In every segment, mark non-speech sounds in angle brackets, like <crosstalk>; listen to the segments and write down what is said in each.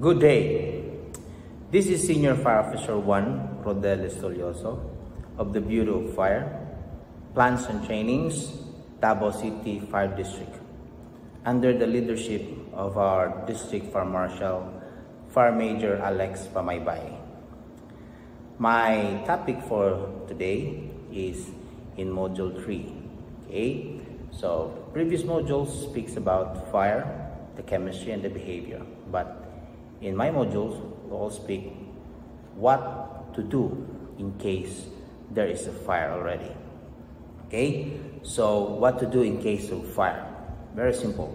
Good day. This is Senior Fire Officer 1, Rodel Estolioso of the Bureau of Fire, Plans and Trainings, Tabo City Fire District, under the leadership of our District Fire Marshal, Fire Major Alex Pamaybay. My topic for today is in Module 3. Okay, so previous module speaks about fire, the chemistry, and the behavior. But in my modules, we'll speak what to do in case there is a fire already. Okay, so what to do in case of fire? Very simple.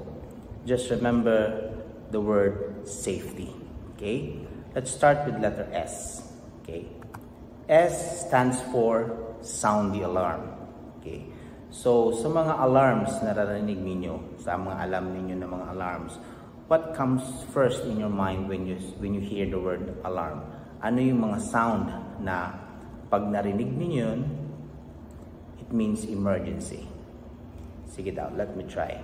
Just remember the word safety. Okay, let's start with letter S. Okay, S stands for sound the alarm. Okay, so sa mga alarms na narinig ninyo, sa mga alam ninyo na mga alarms, what comes first in your mind when you when you hear the word alarm? Ano yung mga sound na pag narinig ninyo yun, it means emergency. Sige daw, let me try.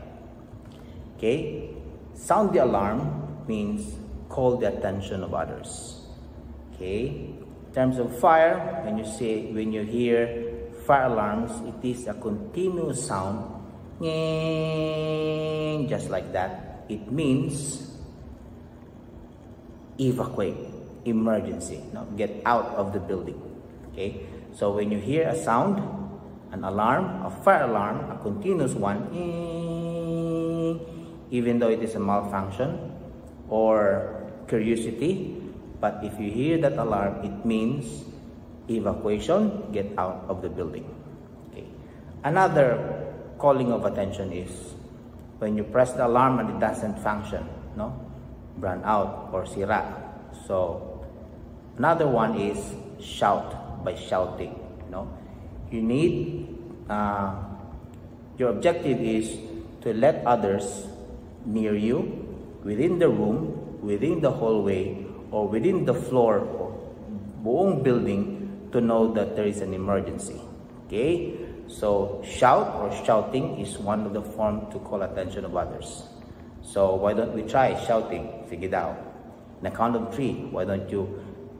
Okay? Sound the alarm means call the attention of others. Okay? In terms of fire, when you say when you hear fire alarms, it is a continuous sound, just like that. It means evacuate, emergency, no? get out of the building. Okay? So when you hear a sound, an alarm, a fire alarm, a continuous one, even though it is a malfunction or curiosity, but if you hear that alarm, it means evacuation, get out of the building. Okay. Another calling of attention is when you press the alarm and it doesn't function, no? Burn out or sira. So another one is shout by shouting, no? You need uh, your objective is to let others near you, within the room, within the hallway, or within the floor or buong building to know that there is an emergency. Okay? So, shout or shouting is one of the forms to call attention of others. So, why don't we try shouting? Sige daw. In a count of three, why don't you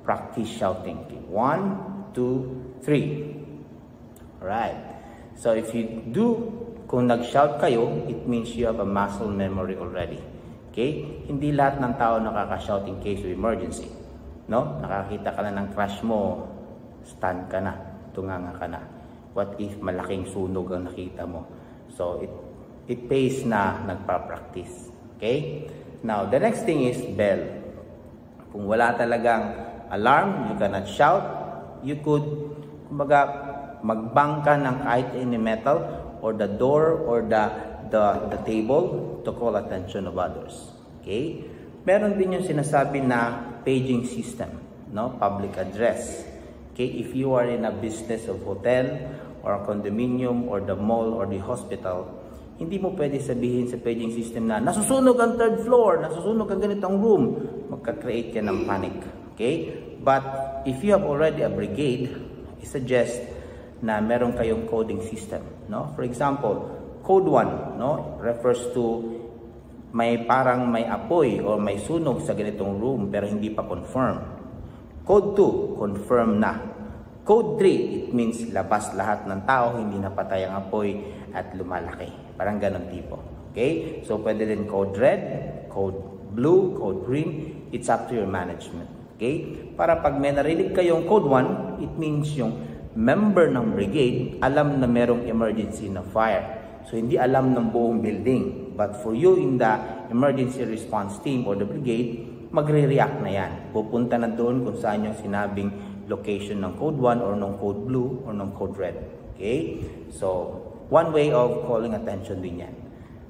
practice shouting? One, two, three. Alright. So, if you do, kung nag-shout kayo, it means you have a muscle memory already. Okay? Hindi lahat ng tao nakaka-shout in case of emergency. No? Nakakita ka na ng crush mo, stand ka na, tunganga ka na. What if malaking sunog ang nakita mo? So, it, it pays na nagpa-practice. Okay? Now, the next thing is bell. Kung wala talagang alarm, you cannot shout, you could, kumbaga, magbang ka ng kahit any metal or the door or the, the, the table to call attention of others. Okay? Meron din yung sinasabi na paging system, no? Public address. Okay, if you are in a business of hotel or a condominium or the mall or the hospital, hindi mo pwede sabihin sa paging system na nasusunog ang third floor, nasusunog ang ganitong room. Magka-create ka ng panic. Okay? But if you have already a brigade, I suggest na meron kayong coding system. No? For example, code 1 no, refers to may parang may apoy or may sunog sa ganitong room pero hindi pa confirm. Code 2, confirm na. Code 3, it means labas lahat ng tao, hindi napatay ang apoy at lumalaki. Parang ganun tipo. Okay? So, pwede din code red, code blue, code green. It's up to your management. Okay? Para pag may narinig kayong code 1, it means yung member ng brigade alam na merong emergency na fire. So, hindi alam ng buong building. But for you in the emergency response team or the brigade, magre-react na yan. Pupunta na doon kung saan yung sinabing location ng code 1 or ng code blue or ng code red. Okay? So, one way of calling attention din yan.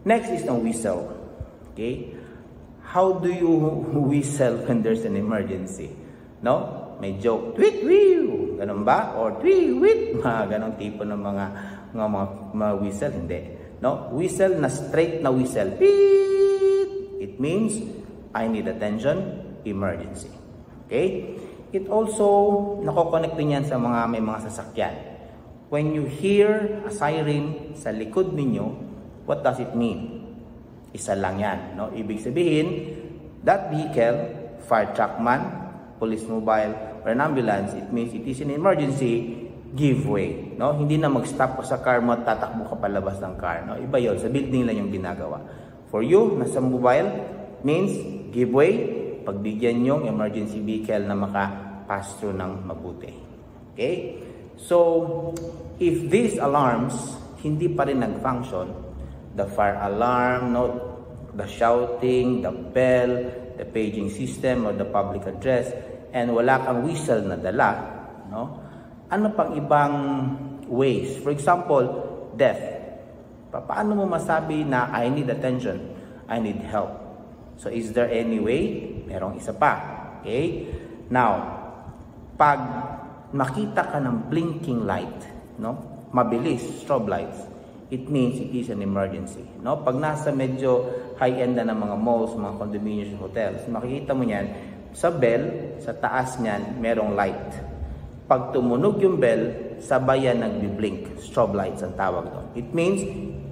Next is ang whistle. Okay? How do you <laughs> whistle when there's an emergency? No? May joke, tweet, wee! Ganun ba? Or tweet, wit! <laughs> Mga ganong tipo ng mga, mga, mga, mga whistle. Hindi. No? Whistle na straight na whistle. Beep! It means I need attention, emergency. Okay? It also, nako-connect din yan sa mga may mga sasakyan. When you hear a siren sa likod ninyo, what does it mean? Isa lang yan. No? Ibig sabihin, that vehicle, fire truck man, police mobile, or an ambulance, it means it is an emergency, give way. No? Hindi na mag-stop ka sa car mo at tatakbo ka palabas ng car. No? Iba yon Sa building lang yung ginagawa. For you, nasa mobile, means give way, pagbigyan yung emergency vehicle na maka-pass through ng mabuti. Okay? So, if these alarms hindi pa rin nag-function, the fire alarm, no, the shouting, the bell, the paging system or the public address, and wala kang whistle na dala, no? Ano pang ibang ways? For example, death. Paano mo masabi na I need attention, I need help? So is there any way? Merong isa pa. Okay? Now, pag makita ka ng blinking light, no? Mabilis, strobe lights it means it is an emergency. No? Pag nasa medyo high-end na ng mga malls, mga condominiums, hotels, makikita mo yan, sa bell, sa taas niyan, merong light. Pag tumunog yung bell, sabayan nagbi-blink. Strobe lights ang tawag doon. It means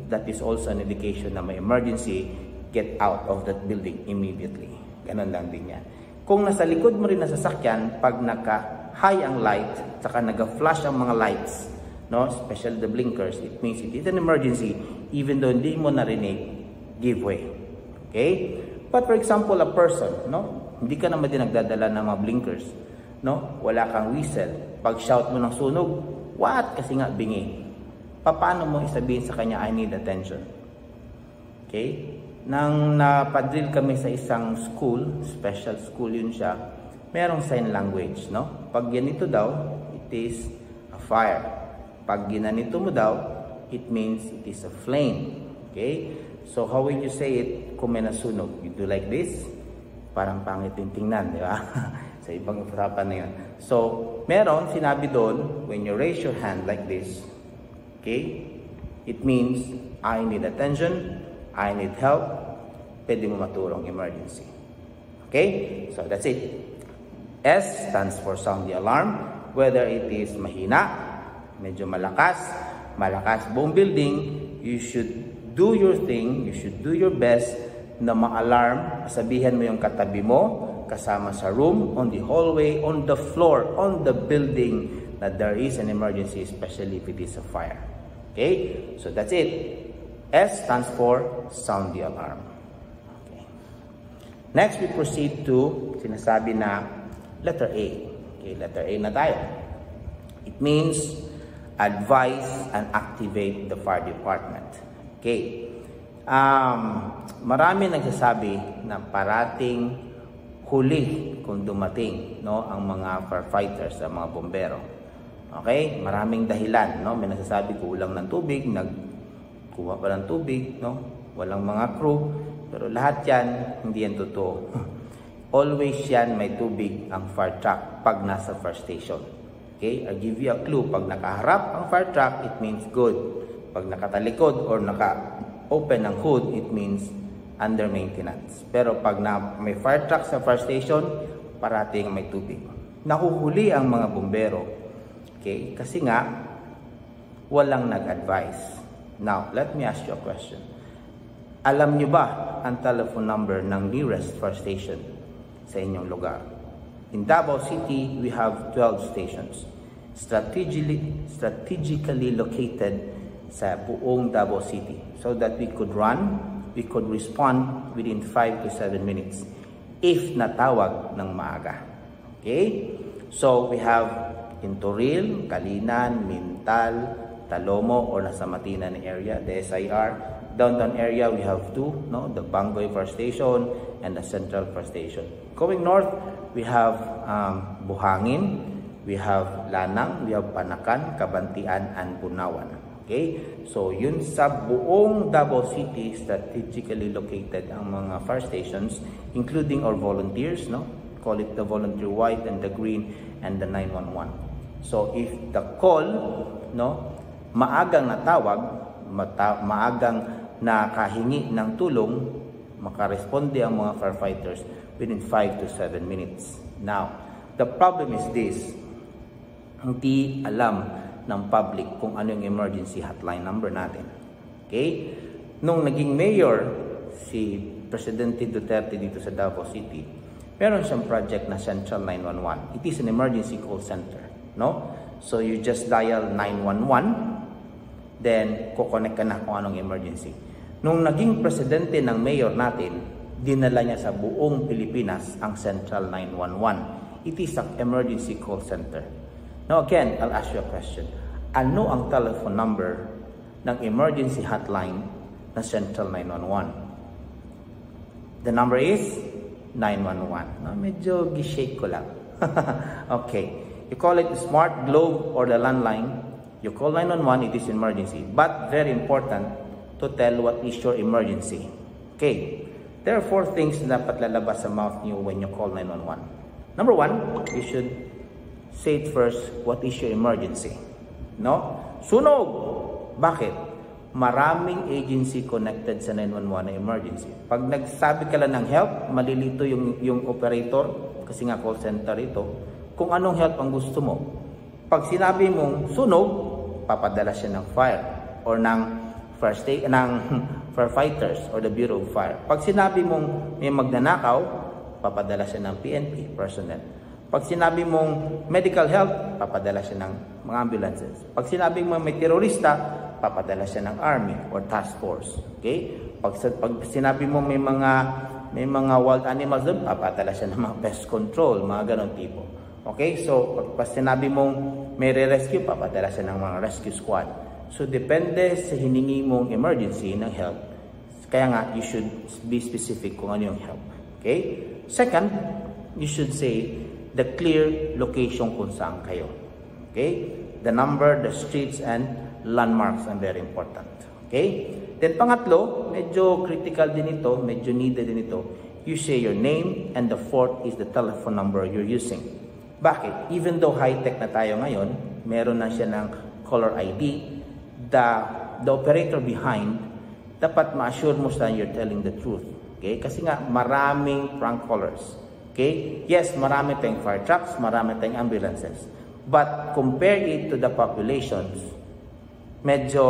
that is also an indication na may emergency, get out of that building immediately. Ganon lang din yan. Kung nasa likod mo rin na sasakyan, pag naka-high ang light, saka nag-flash ang mga lights, no? especially the blinkers, it means it is an emergency even though hindi mo narinig, give way. Okay? But for example, a person, no? hindi ka naman din nagdadala ng mga blinkers, no? wala kang whistle. Pag shout mo ng sunog, what? Kasi nga bingi. Paano mo isabihin sa kanya, I need attention? Okay? Nang napadrill kami sa isang school, special school yun siya, merong sign language, no? Pag ganito daw, it is a fire. Pag ginanito mo daw, it means it is a flame. Okay? So, how will you say it kung may nasunog? You do like this? Parang pangit yung tingnan, di ba? <laughs> sa ibang usapan na yun. So, meron sinabi doon, when you raise your hand like this, okay? It means, I need attention, I need help, pwede mo maturong emergency. Okay? So, that's it. S stands for sound the alarm, whether it is mahina, medyo malakas, malakas buong building, you should do your thing, you should do your best na ma-alarm, sabihan mo yung katabi mo, kasama sa room, on the hallway, on the floor, on the building, that there is an emergency, especially if it is a fire. Okay? So that's it. S stands for sound the alarm. Okay. Next, we proceed to sinasabi na letter A. Okay, letter A na tayo. It means advise and activate the fire department. Okay. Um, marami nagsasabi na parating huli kung dumating no ang mga firefighters, ang mga bombero. Okay? Maraming dahilan, no? May nagsasabi kulang ng tubig, nagkuha pa ng tubig, no? Walang mga crew, pero lahat 'yan hindi yan totoo. <laughs> Always yan may tubig ang fire truck pag nasa fire station. Okay, I'll give you a clue. Pag nakaharap ang fire truck, it means good. Pag nakatalikod or naka-open ang hood, it means under maintenance. Pero pag na may fire truck sa fire station, parating may tubig. Nahuhuli ang mga bumbero. Okay? Kasi nga, walang nag-advise. Now, let me ask you a question. Alam nyo ba ang telephone number ng nearest fire station sa inyong lugar? In Davao City, we have 12 stations strategically, strategically located sa buong Davao City so that we could run, we could respond within 5 to 7 minutes if natawag ng maaga. Okay? So, we have in Toril, Kalinan, Mintal, Talomo, or nasa Matinan area, the SIR. Downtown area, we have two, no? the Bangoy First Station and the Central First Station. Going north, we have um, Buhangin, we have Lanang, we have Panakan, Kabantian, and Bunawan. Okay? So, yun sa buong Davao City, strategically located ang mga fire stations, including our volunteers, no? Call it the volunteer white and the green and the 911. So, if the call, no, maagang natawag, mata maagang nakahingi ng tulong, makaresponde ang mga firefighters within 5 to 7 minutes. Now, the problem is this. Hindi alam ng public kung ano yung emergency hotline number natin. Okay? Nung naging mayor si Presidente Duterte dito sa Davao City, meron siyang project na Central 911. It is an emergency call center, no? So you just dial 911, then kukonek ka na kung anong emergency. Nung naging presidente ng mayor natin, dinala niya sa buong Pilipinas ang Central 911. It is an emergency call center. Now again, I'll ask you a question. Ano ang telephone number ng emergency hotline ng Central 911? The number is 911. No, medyo gishake ko lang. <laughs> okay. You call it smart globe or the landline. You call 911, it is emergency. But very important to tell what is your emergency. Okay. There are four things na dapat lalabas sa mouth niyo when you call 911. Number one, you should say it first, what is your emergency? No? Sunog! Bakit? maraming agency connected sa 911 na emergency. Pag nagsabi ka lang ng help, malilito yung, yung operator, kasi nga call center ito, kung anong help ang gusto mo. Pag sinabi mong sunog, papadala siya ng fire or ng first aid, ng <laughs> firefighters or the Bureau of Fire. Pag sinabi mong may magnanakaw, papadala siya ng PNP personnel. Pag sinabi mong medical help, papadala siya ng mga ambulances. Pag sinabi mong may terorista, papadala siya ng army or task force. Okay? Pag, pag sinabi mo may mga may mga wild animals doon, papadala siya ng mga pest control, mga ganon tipo. Okay? So, pag, pag sinabi mong may re-rescue, papadala siya ng mga rescue squad. So, depende sa hiningi mong emergency ng help. Kaya nga, you should be specific kung ano yung help. Okay? Second, you should say the clear location kung saan kayo. Okay? The number, the streets, and landmarks are very important. Okay? Then pangatlo, medyo critical din ito, medyo needed din ito. You say your name and the fourth is the telephone number you're using. Bakit? Even though high-tech na tayo ngayon, meron na siya ng caller ID, the, the operator behind, dapat ma-assure mo sa you're telling the truth. Okay? Kasi nga, maraming prank callers. Okay? Yes, marami tayong fire trucks, marami tayong ambulances. But compare it to the populations, medyo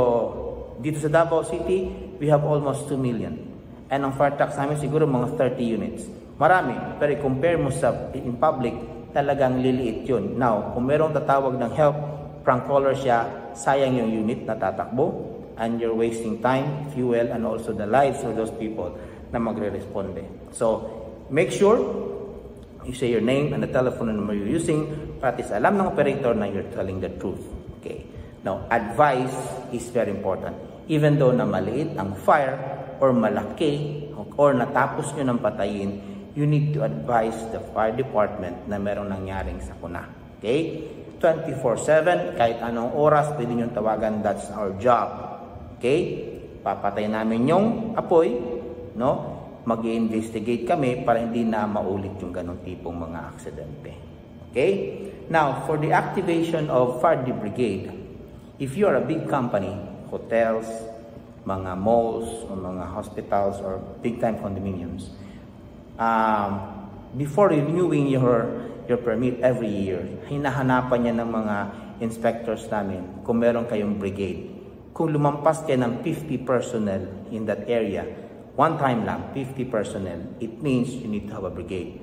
dito sa Davao City, we have almost 2 million. And ang fire tax namin siguro mga 30 units. Marami, pero compare mo sa in public, talagang liliit yun. Now, kung merong tatawag ng help, prank caller siya, sayang yung unit na tatakbo and you're wasting time, fuel, and also the lives of those people na magre-responde. So, make sure you say your name and the telephone number you're using para at alam ng operator na you're telling the truth. Okay. Now, advice is very important. Even though na maliit ang fire or malaki or natapos nyo ng patayin, you need to advise the fire department na merong nangyaring sakuna. Okay? 24-7, kahit anong oras, pwede nyo tawagan, that's our job. Okay? Papatay namin yung apoy, no? mag investigate kami para hindi na maulit yung ganong tipong mga aksidente. Okay? Now, for the activation of fire brigade, If you are a big company, hotels, mga malls, or mga hospitals, or big-time condominiums, um, before renewing your your permit every year, hinahanapan niya ng mga inspectors namin kung meron kayong brigade. Kung lumampas kayo ng 50 personnel in that area, one time lang, 50 personnel, it means you need to have a brigade.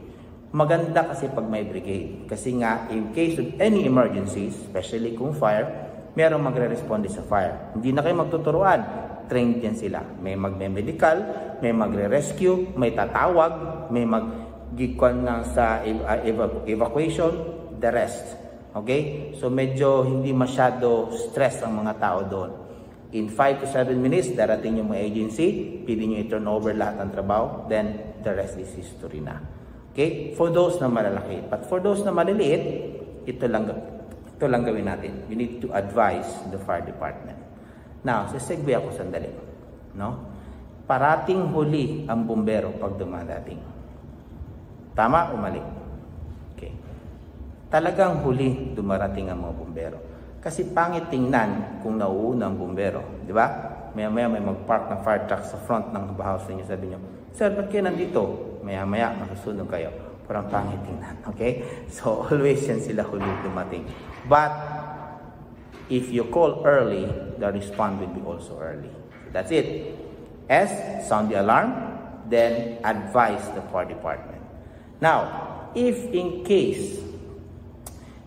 Maganda kasi pag may brigade. Kasi nga, in case of any emergencies, especially kung fire, merong magre-responde sa fire. Hindi na kayo magtuturuan. Trained yan sila. May magme-medical, may magre-rescue, may tatawag, may mag gikwan na sa ev evacuation, the rest. Okay? So medyo hindi masyado stress ang mga tao doon. In 5 to 7 minutes, darating yung mga agency, pwede nyo i-turn over lahat ng trabaho, then the rest is history na. Okay? For those na malalaki. But for those na maliliit, ito lang ito lang gawin natin. You need to advise the fire department. Now, sisegue ako sandali. No? Parating huli ang bumbero pag dumadating. Tama o mali? Okay. Talagang huli dumarating ang mga bumbero. Kasi pangit tingnan kung nauuna ang bumbero. Di ba? Maya-maya may mag-park na fire truck sa front ng house ninyo. Sabi nyo, Sir, ba't kayo nandito? Maya-maya, masusunod kayo. Parang pangit tingnan. <laughs> Okay? So, always yan sila huli dumating. But if you call early, the response will be also early. That's it. S, sound the alarm, then advise the fire department. Now, if in case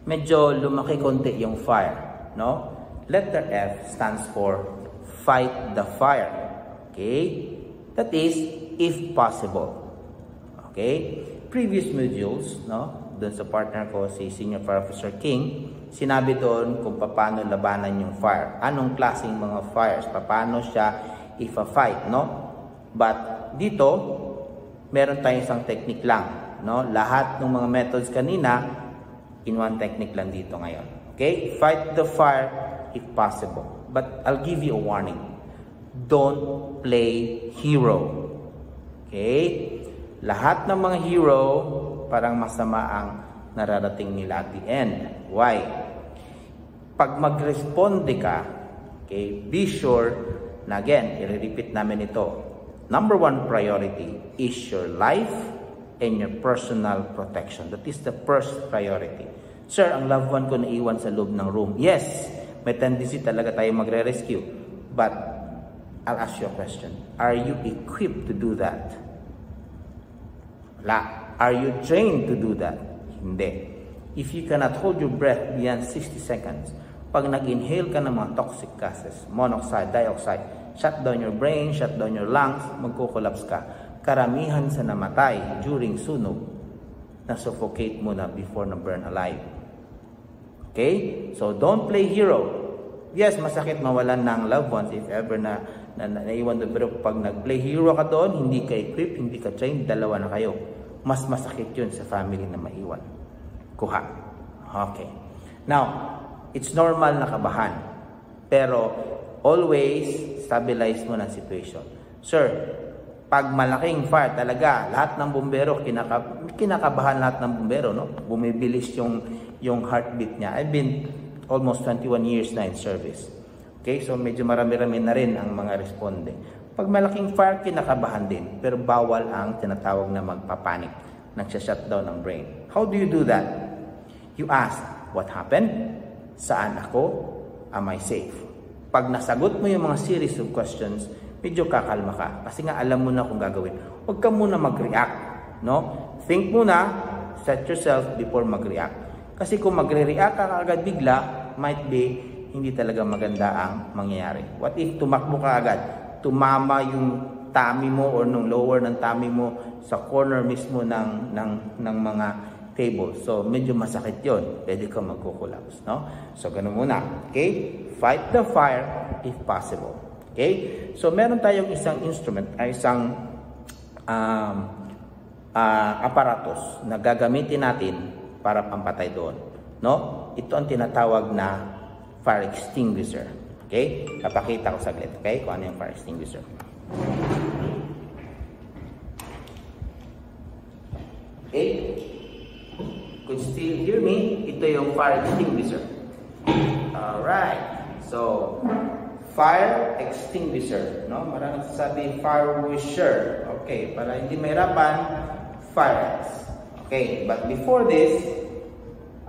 medyo lumaki konti yung fire, no? Letter F stands for fight the fire. Okay? That is, if possible. Okay? Previous modules, no? Doon sa partner ko, si Senior Officer King, sinabi doon kung paano labanan yung fire. Anong klaseng mga fires? Paano siya if-fight, no? But dito, meron tayong isang technique lang, no? Lahat ng mga methods kanina, in one technique lang dito ngayon. Okay? Fight the fire if possible. But I'll give you a warning. Don't play hero. Okay? Lahat ng mga hero, parang masama ang nararating nila at the end. Why? Pag mag-responde ka, okay, be sure na again, i-repeat namin ito. Number one priority is your life and your personal protection. That is the first priority. Sir, ang loved one ko naiwan sa loob ng room. Yes, may tendency talaga tayo magre-rescue. But, I'll ask you a question. Are you equipped to do that? Wala. Are you trained to do that? Hindi. If you cannot hold your breath beyond 60 seconds, pag nag-inhale ka ng mga toxic gases, monoxide, dioxide, shut down your brain, shut down your lungs, magkukulaps ka. Karamihan sa namatay during sunog, na-suffocate mo na before na burn alive. Okay? So, don't play hero. Yes, masakit mawalan ng loved ones if ever na, na, na naiwan doon. Pero pag nag-play hero ka doon, hindi ka equipped, hindi ka trained, dalawa na kayo. Mas masakit yun sa family na maiwan. Kuha. Okay. Now, it's normal na kabahan. Pero, always stabilize mo ng situation. Sir, pag malaking fire talaga, lahat ng bumbero, kinaka, kinakabahan lahat ng bumbero, no? Bumibilis yung, yung heartbeat niya. I've been almost 21 years na in service. Okay, so medyo marami-rami na rin ang mga responde. Pag malaking fire, kinakabahan din. Pero bawal ang tinatawag na magpapanik. Nagsha-shutdown ng brain. How do you do that? You ask, what happened? Saan ako? Am I safe? Pag nasagot mo yung mga series of questions, medyo kakalma ka. Kasi nga alam mo na kung gagawin. Huwag ka muna mag-react. No? Think muna, set yourself before mag-react. Kasi kung magre-react ka agad bigla, might be hindi talaga maganda ang mangyayari. What if tumakbo ka agad? Tumama yung tummy mo or nung lower ng tummy mo sa corner mismo ng, ng, ng mga table. So, medyo masakit yon Pwede ka magkukulapse, no? So, ganun muna. Okay? Fight the fire if possible. Okay? So, meron tayong isang instrument, ay isang um, uh, aparatos na gagamitin natin para pampatay doon. No? Ito ang tinatawag na fire extinguisher. Okay? Kapakita ko saglit. Okay? Kung ano yung fire extinguisher. Okay? Could you still hear me? Ito yung fire extinguisher. Alright. So, fire extinguisher. No? Marami sasabi fire wisher. Okay. Para hindi mahirapan, fire. Okay. But before this,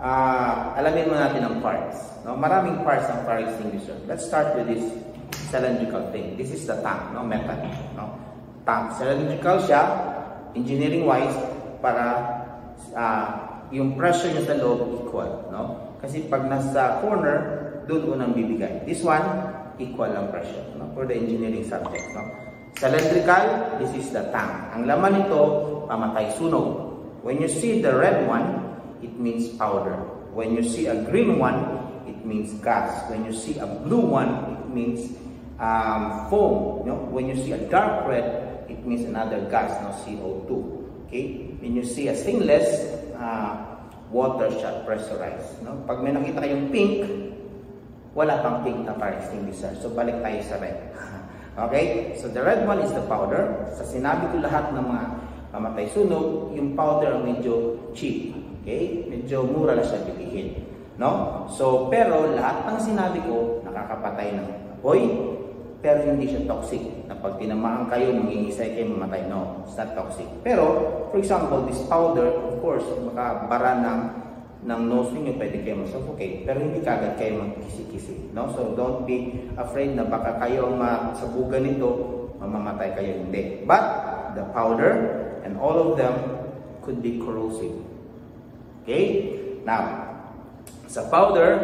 uh, alamin mo natin ang parts. No? Maraming parts ng fire extinguisher. Let's start with this cylindrical thing. This is the tank, no? method. No? Tank. Cylindrical siya, engineering-wise, para uh, yung pressure niya sa loob equal. No? Kasi pag nasa corner, doon unang bibigay. This one, equal ang pressure no? for the engineering subject. No? Cylindrical, this is the tank. Ang laman nito, pamatay sunog. When you see the red one, it means powder. When you see a green one, it means gas. When you see a blue one, it means um, foam. You know? When you see a dark red, it means another gas, no? CO2. Okay? When you see a stainless, uh, water shot pressurized. No? Pag may nakita kayong pink, wala pang pink na fire extinguisher. So, balik tayo sa red. <laughs> okay? So, the red one is the powder. Sa sinabi ko lahat ng mga pamatay sunog, yung powder ang medyo cheap. Okay? Medyo mura lang siya bilihin. No? So, pero lahat ng sinabi ko, nakakapatay ng apoy, pero hindi siya toxic. Na pag tinamaan kayo, mangingisay kayo, mamatay. No, it's not toxic. Pero, for example, this powder, of course, makabara ng, ng nose ninyo, pwede kayo masuffocate. Pero hindi kagad kayo magkisi-kisi. No? So, don't be afraid na baka kayo ang masabugan nito, mamamatay kayo. Hindi. But, the powder and all of them could be corrosive. Okay? Now, sa powder,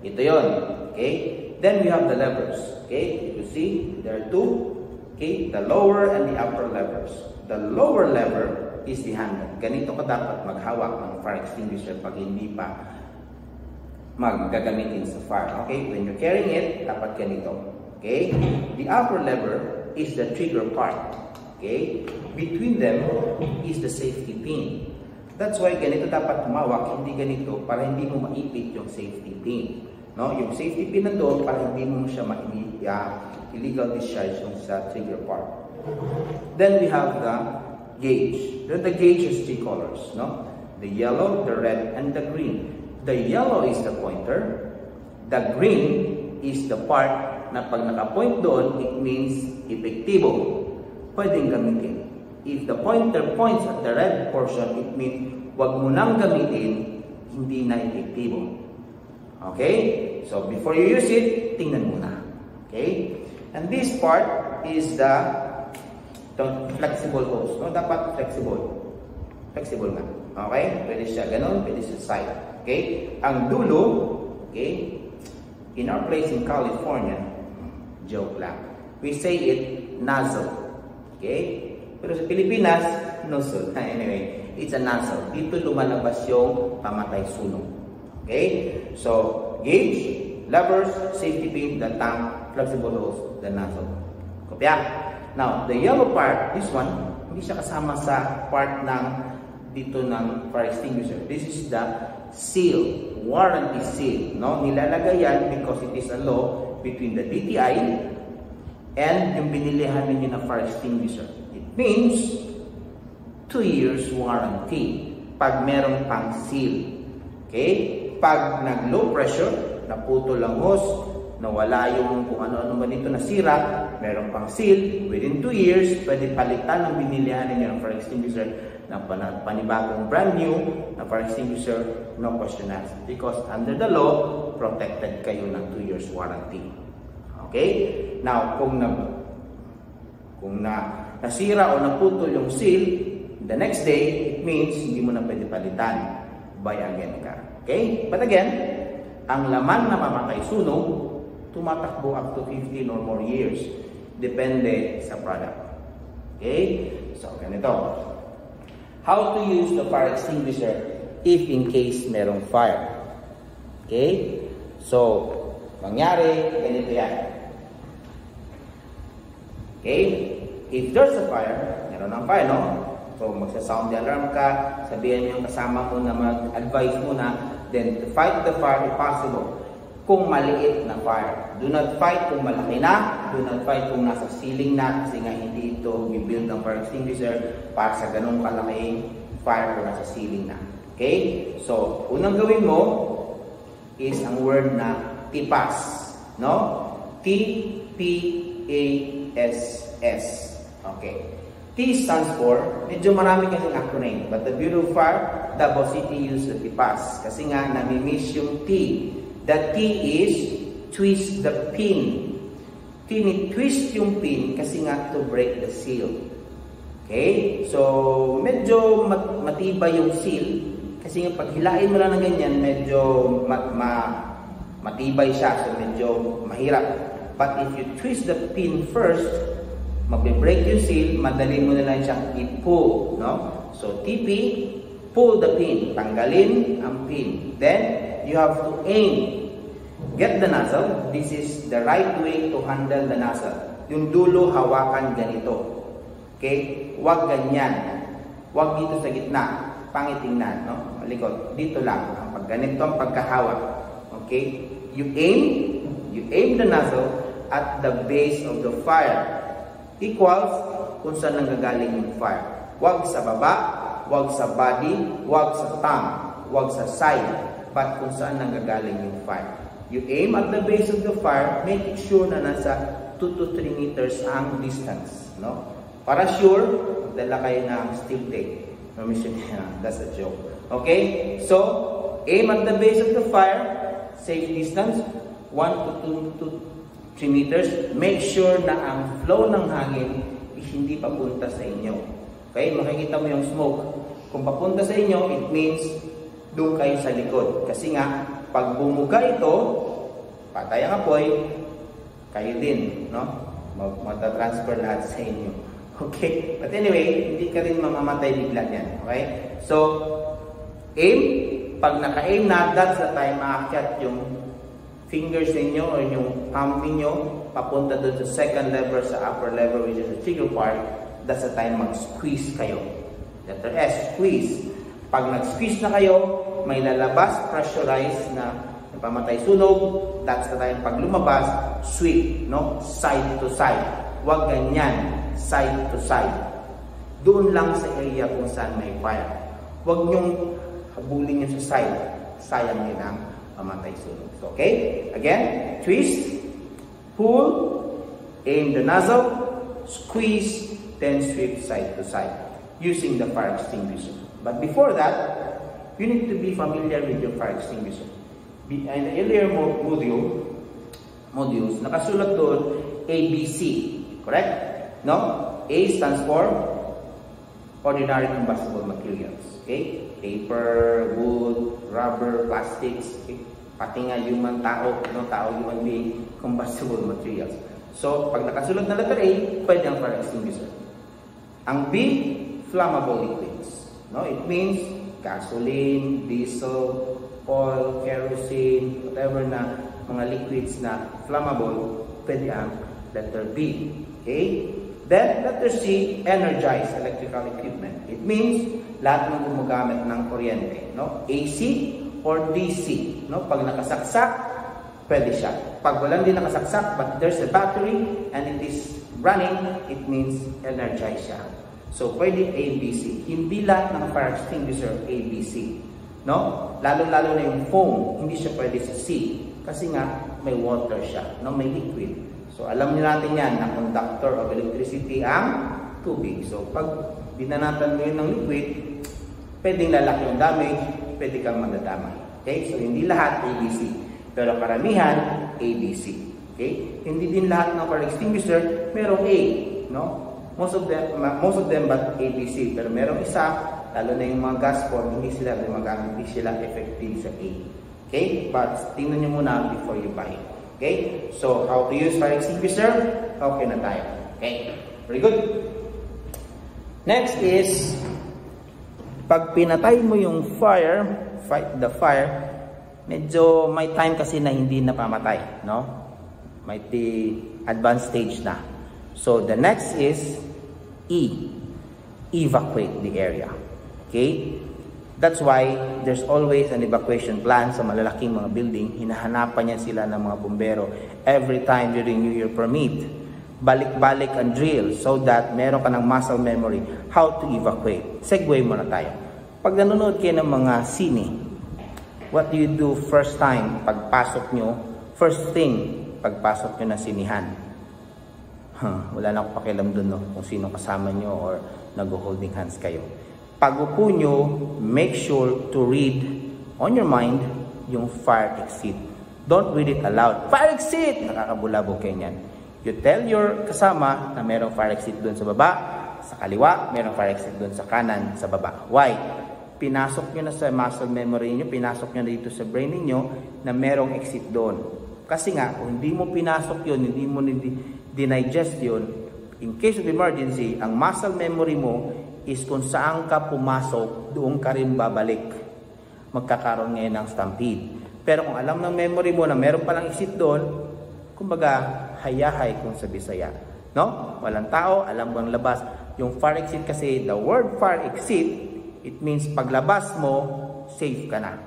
ito yon. Okay? Then we have the levers. Okay? You see, there are two. Okay? The lower and the upper levers. The lower lever is the handle. Ganito ka dapat maghawak ng fire extinguisher pag hindi pa maggagamitin sa fire. Okay? When you're carrying it, dapat ganito. Okay? The upper lever is the trigger part. Okay? Between them is the safety pin. That's why ganito dapat tumawak, hindi ganito para hindi mo maipit yung safety pin. No? Yung safety pin na to para hindi mo siya ma uh, illegal discharge yung sa trigger part. Then we have the gauge. Then the gauge has three colors. No? The yellow, the red, and the green. The yellow is the pointer. The green is the part na pag naka-point doon, it means epektibo. Pwedeng gamitin. If the pointer points at the red portion, it means wag mo nang gamitin, hindi na epektibo. Okay? So, before you use it, tingnan muna. Okay? And this part is the, the flexible hose. No? Dapat flexible. Flexible nga. Okay? Pwede siya ganun, pwede siya side. Okay? Ang dulo, okay? In our place in California, joke lang, we say it nozzle. Okay? Pero sa Pilipinas, nozzle. Anyway, it's a nozzle. Dito lumalabas yung pamatay sunog. Okay? So, gauge, levers, safety pin, the tank, flexible hose, the nozzle. Kopya? Now, the yellow part, this one, hindi siya kasama sa part ng dito ng fire extinguisher. This is the seal, warranty seal. No? Nilalagay yan because it is a law between the DTI and yung binilihan ninyo ng fire extinguisher means 2 years warranty pag meron pang seal. Okay? Pag nag-low pressure, naputol ang hose, nawala yung kung ano-ano ba dito nasira, meron pang seal, within 2 years, pwede palitan ang binilihan ninyo ng fire extinguisher na panibagong brand new na fire extinguisher, no question asked. Because under the law, protected kayo ng 2 years warranty. Okay? Now, kung na kung na nasira o naputol yung seal, the next day, it means hindi mo na pwede palitan. Buy again ka. Okay? But again, ang laman na mamatay sunog, tumatakbo up to 15 or more years. Depende sa product. Okay? So, ganito. How to use the fire extinguisher if in case merong fire. Okay? So, mangyari, ganito yan. Okay? If there's a fire, meron ng fire, no? So, magsa-sound the alarm ka, sabihan yung kasama mo na mag-advise mo na, then fight the fire if possible. Kung maliit na fire. Do not fight kung malaki na, do not fight kung nasa ceiling na, kasi nga hindi ito build ng fire extinguisher para sa ganong kalaking fire kung nasa ceiling na. Okay? So, unang gawin mo is ang word na tipas. No? T-P-A-S-S. Okay. T stands for, medyo marami kasing acronym. But the Bureau of Fire, Davao City use the TPAS. Kasi nga, nami-miss yung T. The T is twist the pin. Tini-twist yung pin kasi nga to break the seal. Okay? So, medyo mat matibay yung seal. Kasi nga, pag hilain mo lang ng ganyan, medyo mat ma matibay siya. So, medyo mahirap. But if you twist the pin first, magbe-break yung seal, madali mo na lang siyang i-pull, no? So, TP, pull the pin. Tanggalin ang pin. Then, you have to aim. Get the nozzle. This is the right way to handle the nozzle. Yung dulo, hawakan ganito. Okay? Huwag ganyan. Huwag dito sa gitna. Pangitingnan, no? Malikot. Dito lang. Ang pag ganito ang pagkahawak. Okay? You aim, you aim the nozzle at the base of the fire equals kung saan nanggagaling yung fire. Huwag sa baba, huwag sa body, huwag sa tongue, huwag sa side, but kung saan nanggagaling yung fire. You aim at the base of the fire, make sure na nasa 2 to 3 meters ang distance. No? Para sure, dala kayo ng steel tape. No, mission That's a joke. Okay? So, aim at the base of the fire, safe distance, 1 to 2 to 3 meters, make sure na ang flow ng hangin is hindi papunta sa inyo. Okay? Makikita mo yung smoke. Kung papunta sa inyo, it means doon kayo sa likod. Kasi nga, pag bumuga ito, patay ang apoy, kayo din, no? Matatransfer lahat sa inyo. <laughs> Okay? But anyway, hindi ka rin mamamatay bigla yan. Okay? So, aim. Pag naka-aim na, that's the time maakyat yung fingers ninyo or yung palm ninyo papunta doon sa second level, sa upper level, which is the trigger part. That's the time mag-squeeze kayo. Letter S, squeeze. Pag nag-squeeze na kayo, may lalabas, pressurized na pamatay sunog, that's the time pag lumabas, sweep, no? Side to side. Huwag ganyan, side to side. Doon lang sa area kung saan may fire. Huwag nyong habulin nyo sa side. Sayang yun ang pamatay sunog. So, okay? Again, twist, pull, aim the nozzle, squeeze, then sweep side to side using the fire extinguisher. But before that, you need to be familiar with your fire extinguisher in the earlier module, modules, nakasulat doon ABC. Correct? No? A stands for ordinary combustible materials. Okay? Paper, wood, rubber, plastics, okay? Pati nga human tao, no? tao, human being, combustible materials. So, pag nakasulat na letter A, pwede ang fire extinguisher. Ang B, flammable liquids. No? It means gasoline, diesel, oil, kerosene, whatever na mga liquids na flammable, pwede ang letter B. Okay? Then, letter C, energized electrical equipment. It means, lahat ng gumagamit ng kuryente. No? AC or DC. No? Pag nakasaksak, pwede siya. Pag walang din nakasaksak, but there's a battery and it is running, it means energized siya. So, pwede ABC. Hindi lahat ng fire extinguisher ABC. No? Lalo-lalo na yung foam, hindi siya pwede sa C. Kasi nga, may water siya, no? may liquid. So, alam niyo natin yan, na conductor of electricity ang tubig. So, pag dinanatan mo yun ng liquid, pwedeng lalaki yung damage, pwede kang madadamay. Okay? So, hindi lahat ABC. Pero karamihan, ABC. Okay? Hindi din lahat ng fire extinguisher, merong A. No? Most of them, most of them but ABC. Pero merong isa lalo na yung mga gas form, hindi sila gumagamit, hindi sila effective sa A. Okay? But tingnan nyo muna before you buy. Okay? So, how to use fire extinguisher? Okay na tayo. Okay? Very good. Next is, pag pinatay mo yung fire, fight the fire, medyo may time kasi na hindi napamatay, no? May advanced stage na. So, the next is E, evacuate the area. Okay? That's why there's always an evacuation plan sa malalaking mga building. Hinahanapan niya sila ng mga bumbero every time during New Year permit. Balik-balik ang drill so that meron ka ng muscle memory how to evacuate. Segway muna tayo. Pag nanonood kayo ng mga sine, what do you do first time pagpasok nyo? First thing, pagpasok nyo ng sinihan. Huh, wala na akong pakialam dun no, kung sino kasama nyo or nag-holding hands kayo pag-upo nyo, make sure to read on your mind yung fire exit. Don't read it aloud. Fire exit! Nakakabulabog kayo niyan. You tell your kasama na merong fire exit doon sa baba, sa kaliwa, merong fire exit doon sa kanan, sa baba. Why? Pinasok nyo na sa muscle memory nyo, pinasok nyo na dito sa brain niyo na merong exit doon. Kasi nga, kung hindi mo pinasok yun, hindi mo dinigest yun, in case of emergency, ang muscle memory mo is kung saan ka pumasok, doon ka rin babalik. Magkakaroon ngayon ng stampede. Pero kung alam ng memory mo na meron palang exit doon, kumbaga, hayahay kung sa Bisaya. No? Walang tao, alam mo ang labas. Yung far exit kasi, the word far exit, it means paglabas mo, safe ka na.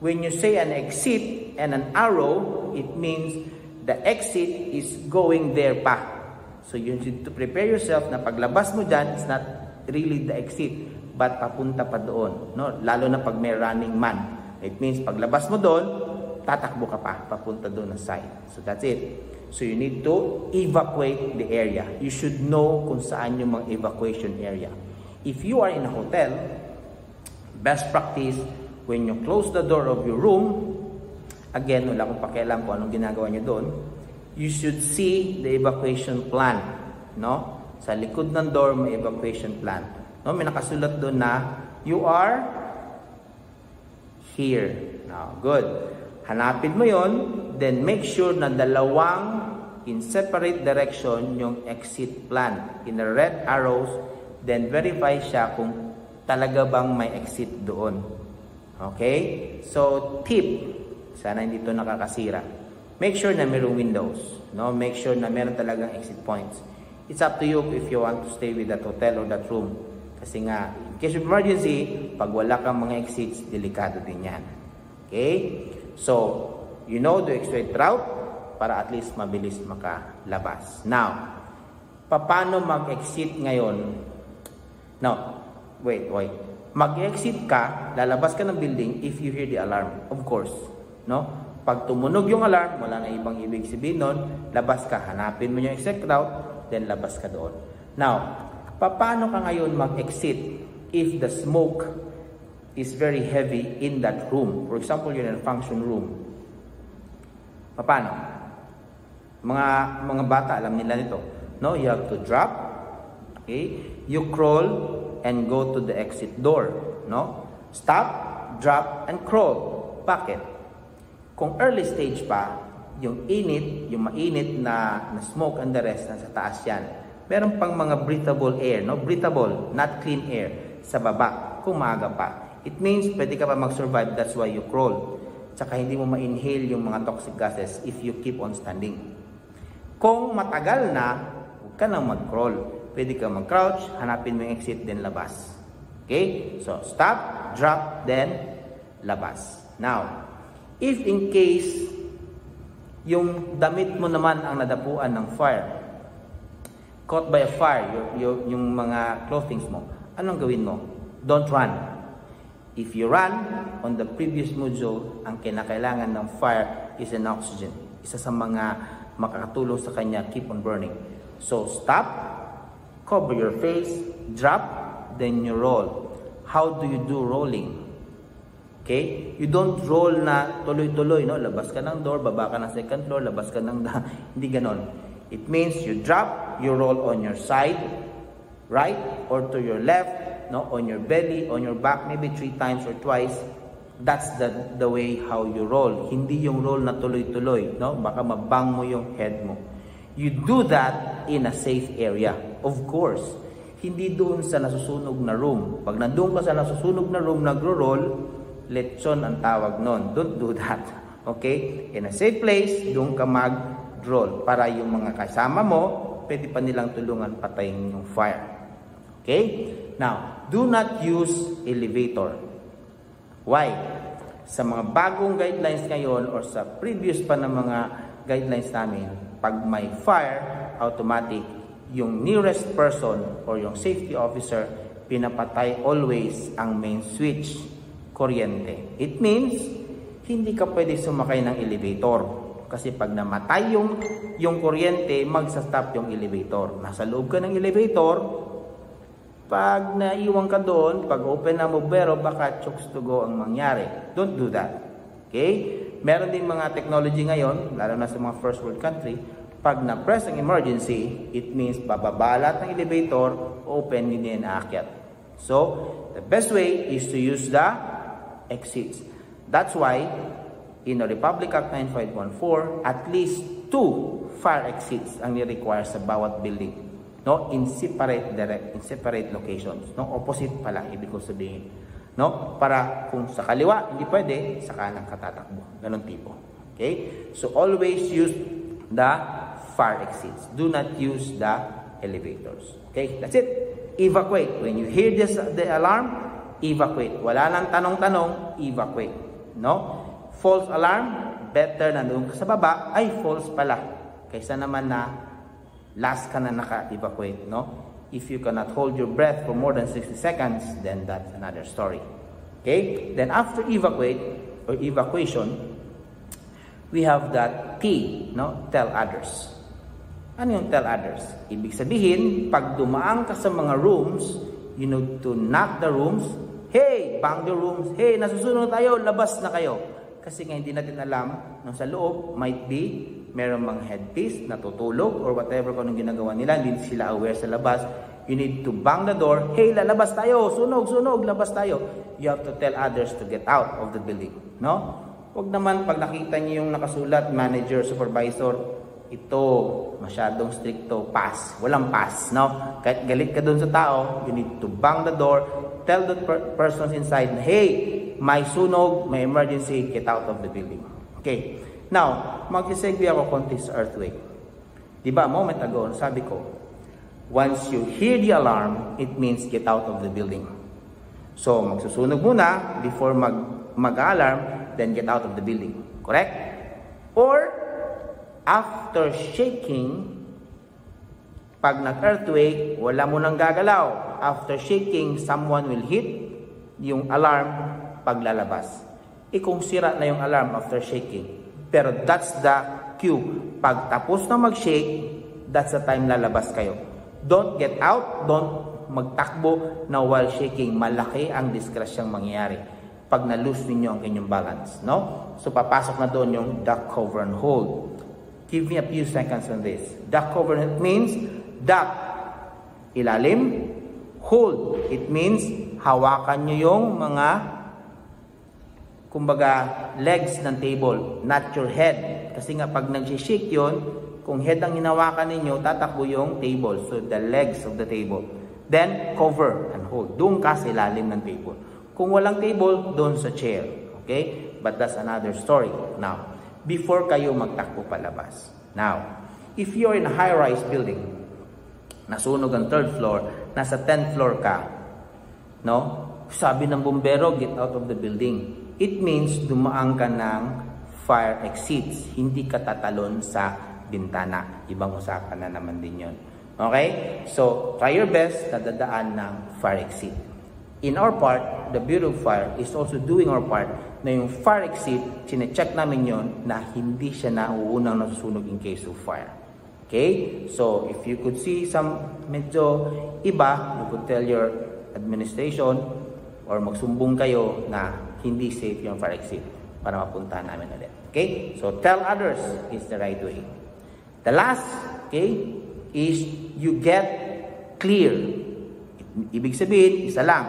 When you say an exit and an arrow, it means the exit is going there pa. So you need to prepare yourself na paglabas mo dyan, it's not really the exit, but papunta pa doon. No? Lalo na pag may running man. It means paglabas mo doon, tatakbo ka pa, papunta doon na side. So that's it. So you need to evacuate the area. You should know kung saan yung mga evacuation area. If you are in a hotel, best practice, when you close the door of your room, again, wala akong pakialam kung anong ginagawa nyo doon, you should see the evacuation plan. No? Sa likod ng door, may evacuation plan. No, may nakasulat doon na You are here. Now, good. Hanapin mo yon, then make sure na dalawang in separate direction yung exit plan. In the red arrows, then verify siya kung talaga bang may exit doon. Okay? So, tip, sana hindi ito nakakasira. Make sure na mayroong windows. No? Make sure na meron talagang exit points. It's up to you if you want to stay with that hotel or that room. Kasi nga, in case of emergency, pag wala kang mga exits, delikado din yan. Okay? So, you know the straight route para at least mabilis makalabas. Now, paano mag-exit ngayon? Now, wait, wait. Mag-exit ka, lalabas ka ng building if you hear the alarm. Of course. No? Pag tumunog yung alarm, wala na ibang ibig sabihin nun, labas ka, hanapin mo yung exit route, then labas ka doon. Now, paano ka ngayon mag-exit if the smoke is very heavy in that room? For example, you're in a function room. Paano? Mga mga bata alam nila nito. No, you have to drop. Okay? You crawl and go to the exit door, no? Stop, drop and crawl. Bakit? Kung early stage pa, yung init, yung mainit na, na smoke and the rest, nasa taas yan. Meron pang mga breathable air, no? Breathable, not clean air, sa baba, kung maaga pa. It means pwede ka pa mag-survive, that's why you crawl. Tsaka hindi mo ma-inhale yung mga toxic gases if you keep on standing. Kung matagal na, huwag ka nang mag-crawl. Pwede ka mag-crouch, hanapin mo yung exit, then labas. Okay? So, stop, drop, then labas. Now, if in case yung damit mo naman ang nadapuan ng fire. Caught by a fire, yung, yung, yung mga clothings mo. Anong gawin mo? Don't run. If you run, on the previous module, ang kinakailangan ng fire is an oxygen. Isa sa mga makakatulong sa kanya, keep on burning. So, stop, cover your face, drop, then you roll. How do you do rolling? Okay? You don't roll na tuloy-tuloy, no? Labas ka ng door, baba ka ng second floor, labas ka ng <laughs> hindi ganon. It means you drop, you roll on your side, right or to your left, no? On your belly, on your back, maybe three times or twice. That's the the way how you roll. Hindi yung roll na tuloy-tuloy, no? Baka mabang mo yung head mo. You do that in a safe area. Of course, hindi doon sa nasusunog na room. Pag nandoon ka sa nasusunog na room, nagro-roll, lechon ang tawag nun. Don't do that. <laughs> Okay? In a safe place, doon ka mag-roll. Para yung mga kasama mo, pwede pa nilang tulungan patayin yung fire. Okay? Now, do not use elevator. Why? Sa mga bagong guidelines ngayon or sa previous pa na mga guidelines namin, pag may fire, automatic, yung nearest person or yung safety officer, pinapatay always ang main switch kuryente. It means, hindi ka pwede sumakay ng elevator. Kasi pag namatay yung, yung kuryente, magsa-stop yung elevator. Nasa loob ka ng elevator, pag naiwan ka doon, pag open na mo pero baka chokes to go ang mangyari. Don't do that. Okay? Meron din mga technology ngayon, lalo na sa mga first world country, pag na-press ang emergency, it means bababalat ng elevator, open, hindi na aakyat. So, the best way is to use the exits. That's why, in the Republic Act 9514, at least two fire exits ang ni-require sa bawat building. No? In separate direct, in separate locations. No? Opposite pala, ibig ko sabihin. No? Para kung sa kaliwa, hindi pwede, sa kanan katatakbo. Ganon tipo. Okay? So, always use the fire exits. Do not use the elevators. Okay? That's it. Evacuate. When you hear this, the alarm, evacuate. Wala lang tanong-tanong, evacuate. No? False alarm, better na doon sa baba, ay false pala. Kaysa naman na last ka na naka-evacuate. No? If you cannot hold your breath for more than 60 seconds, then that's another story. Okay? Then after evacuate or evacuation, we have that T, no? Tell others. Ano yung tell others? Ibig sabihin, pag dumaan ka sa mga rooms, you need to knock the rooms Hey, bang the rooms. Hey, nasusunod tayo, labas na kayo. Kasi nga hindi natin alam, nung sa loob, might be, meron mga headpiece, natutulog, or whatever kung anong ginagawa nila, hindi sila aware sa labas. you need to bang the door, hey, lalabas tayo, sunog, sunog, labas tayo. You have to tell others to get out of the building. No? Huwag naman pag nakita niyo yung nakasulat, manager, supervisor, ito, masyadong stricto, pass. Walang pass, no? Kahit galit ka dun sa tao, you need to bang the door, tell the per persons inside, hey, may sunog, may emergency, get out of the building. Okay. Now, mag-segue ako konti sa earthquake. Di ba, moment ago, sabi ko, once you hear the alarm, it means get out of the building. So, magsusunog muna before mag mag-alarm, then get out of the building. Correct? Or, after shaking, pag nag-earthquake, wala mo nang gagalaw. After shaking, someone will hit yung alarm paglalabas. E kung sira na yung alarm after shaking, pero that's the cue. Pag tapos na mag-shake, that's the time lalabas kayo. Don't get out, don't magtakbo na while shaking. Malaki ang disgrasyang mangyayari pag na-lose ninyo ang inyong balance. No? So papasok na doon yung duck cover and hold. Give me a few seconds on this. Duck cover and means duck, ilalim, hold. It means hawakan nyo yung mga kumbaga, legs ng table, not your head. Kasi nga, pag nag-shake yun, kung head ang hinawakan ninyo, tatakbo yung table. So, the legs of the table. Then, cover and hold. Doon ka sa ilalim ng table. Kung walang table, doon sa chair. Okay? But that's another story. Now, before kayo magtakbo palabas. Now, if you're in a high-rise building, nasunog ang third floor, nasa 10th floor ka, no? Sabi ng bumbero, get out of the building it means dumaan ka ng fire exits. Hindi ka tatalon sa bintana. Ibang usapan na naman din yon. Okay? So, try your best na dadaan ng fire exit. In our part, the Bureau of Fire is also doing our part na yung fire exit, chinecheck namin yon na hindi siya nauunang nasusunog in case of fire. Okay? So, if you could see some medyo iba, you could tell your administration or magsumbong kayo na hindi safe yung fire exit para mapuntahan namin ulit. Okay? So, tell others is the right way. The last, okay, is you get clear. Ibig sabihin, isa lang.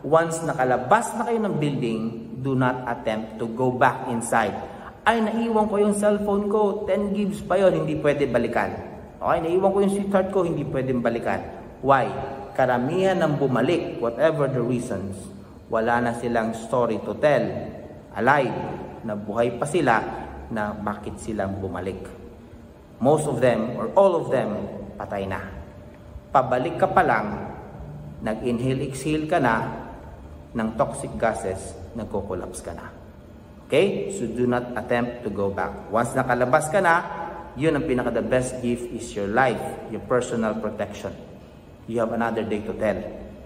Once nakalabas na kayo ng building, do not attempt to go back inside. Ay, naiwan ko yung cellphone ko, 10 gigs pa yon hindi pwede balikan. Okay, naiwan ko yung sweetheart ko, hindi pwede balikan. Why? Karamihan ng bumalik, whatever the reasons, wala na silang story to tell, alive, na buhay pa sila na bakit silang bumalik. Most of them or all of them patay na. Pabalik ka pa lang, nag-inhale-exhale ka na ng toxic gases, nagko-collapse ka na. Okay? So do not attempt to go back. Once nakalabas ka na, yun ang pinaka the best gift is your life, your personal protection. You have another day to tell.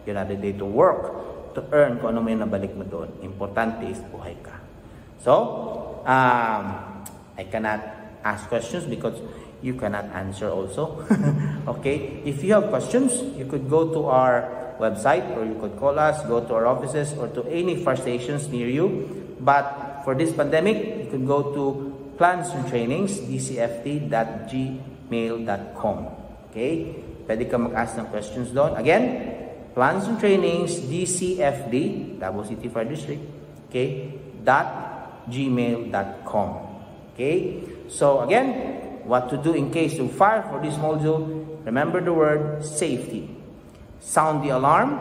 You have another day to work to earn kung ano may nabalik mo doon. Importante is buhay ka. So, um, I cannot ask questions because you cannot answer also. <laughs> okay? If you have questions, you could go to our website or you could call us, go to our offices or to any fire stations near you. But for this pandemic, you could go to plans and trainings, dcft.gmail.com. Okay? Pwede ka mag-ask ng questions doon. Again, plans and trainings, DCFD, Davao City Fire District, okay, dot gmail.com. Okay, so again, what to do in case of fire for this module, remember the word safety. Sound the alarm,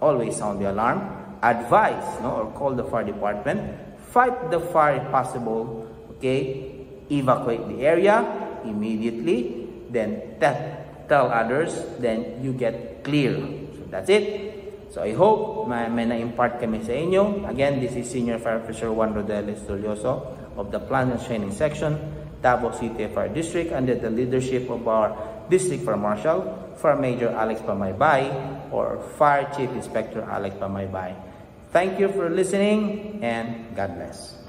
always sound the alarm, advise, no, or call the fire department, fight the fire if possible, okay, evacuate the area immediately, then tell others, then you get clear That's it. So I hope may, may na-impart kami sa inyo. Again, this is Senior Fire Officer Juan Rodeles Tulioso of the Plan and Training Section, Davao City Fire District under the leadership of our District Fire Marshal, Fire Major Alex Pamaybay, or Fire Chief Inspector Alex Pamaybay. Thank you for listening and God bless.